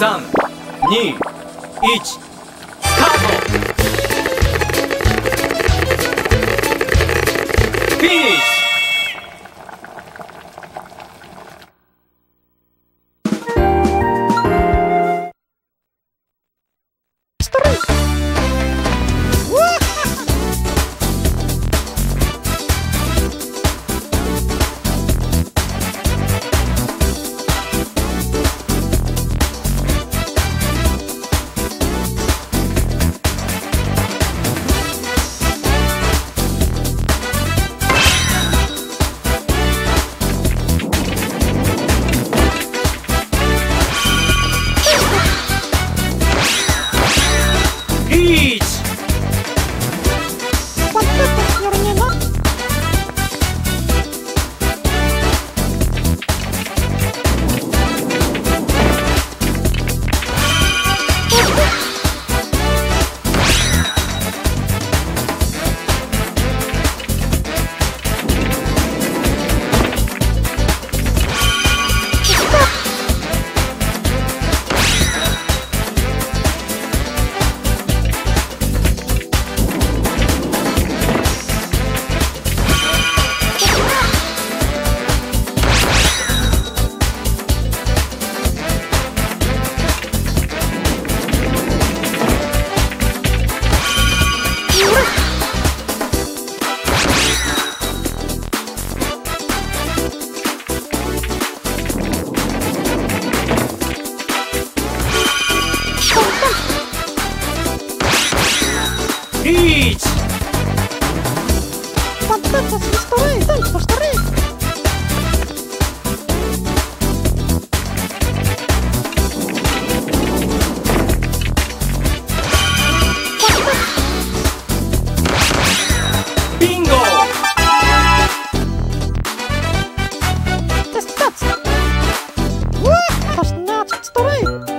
321 Бить! Bingo! Тестация! Вот, пошнат, второй!